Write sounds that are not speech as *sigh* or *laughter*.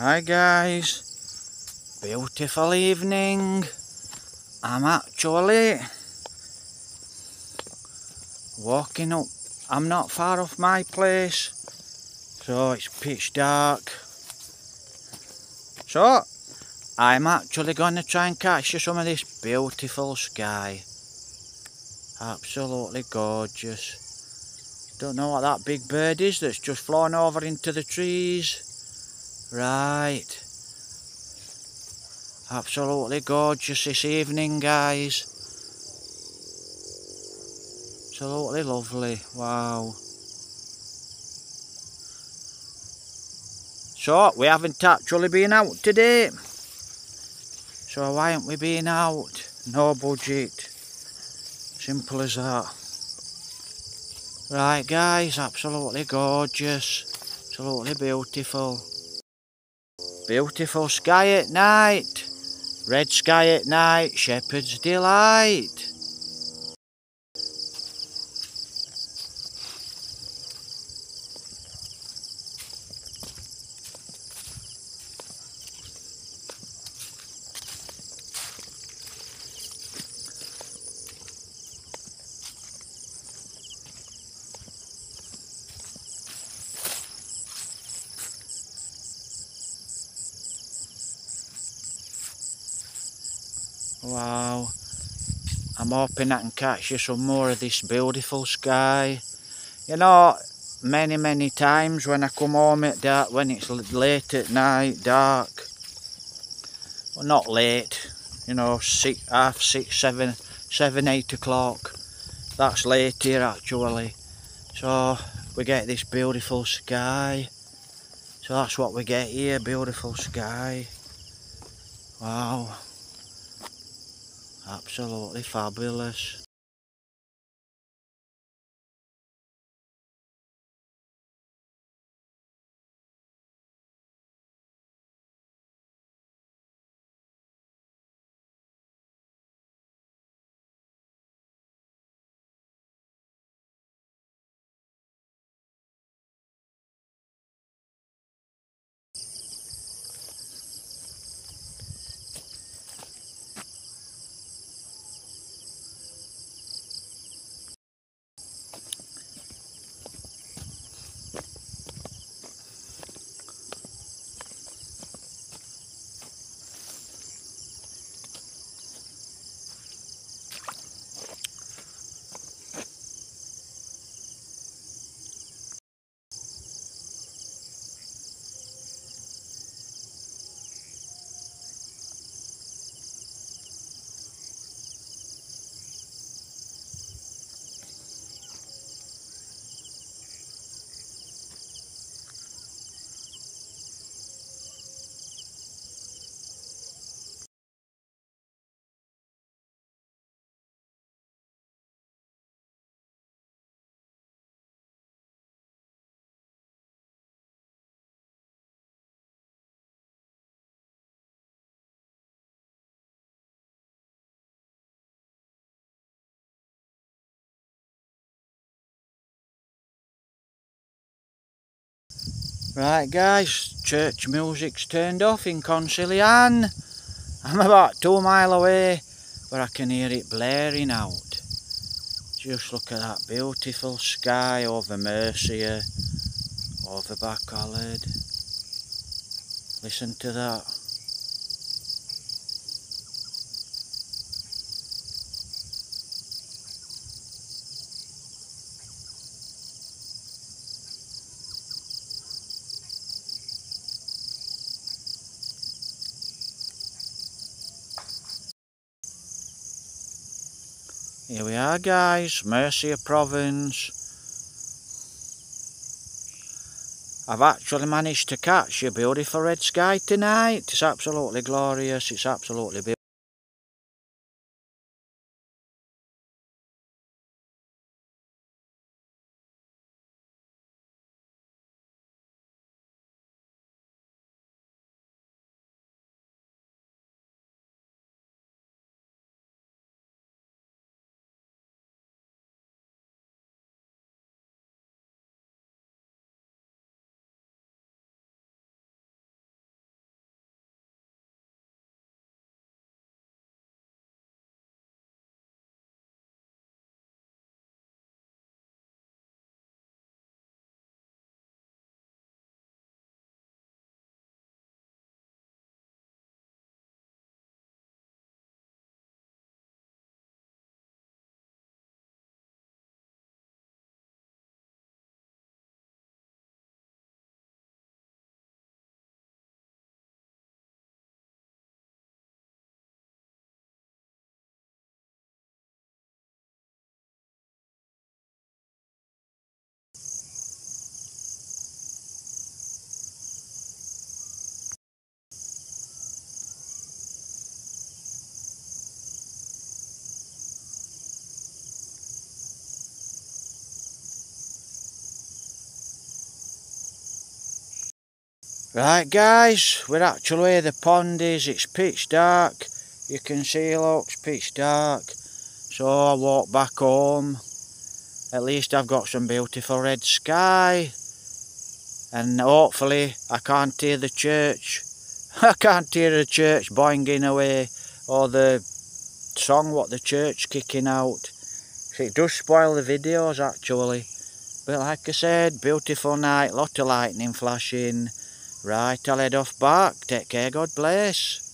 Hi guys, beautiful evening. I'm actually walking up. I'm not far off my place, so it's pitch dark. So, I'm actually going to try and catch you some of this beautiful sky. Absolutely gorgeous. Don't know what that big bird is that's just flown over into the trees. Right. Absolutely gorgeous this evening, guys. Absolutely lovely. Wow. So, we haven't actually been out today. So why aren't we being out? No budget. Simple as that. Right guys, absolutely gorgeous. Absolutely beautiful. Beautiful sky at night. Red sky at night, shepherd's delight. Wow. I'm hoping I can catch you some more of this beautiful sky. You know, many, many times when I come home at dark, when it's late at night, dark. Well, not late, you know, six, half six, seven, seven, eight o'clock. That's late here actually. So we get this beautiful sky. So that's what we get here, beautiful sky. Wow. Absolutely fabulous. Right guys, church music's turned off in Cansilayan. I'm about two mile away, but I can hear it blaring out. Just look at that beautiful sky over Murcia, over Bacolod. Listen to that. Here we are guys, Murcia province. I've actually managed to catch a beautiful red sky tonight. It's absolutely glorious, it's absolutely beautiful. Right guys, we're actually where the pond is, it's pitch dark. You can see look, it's pitch dark. So I walk back home. At least I've got some beautiful red sky. And hopefully I can't hear the church. *laughs* I can't hear the church boinging away or the song what the church kicking out. It does spoil the videos actually. But like I said, beautiful night, lot of lightning flashing. Right, I'll head off back. Take care, God bless.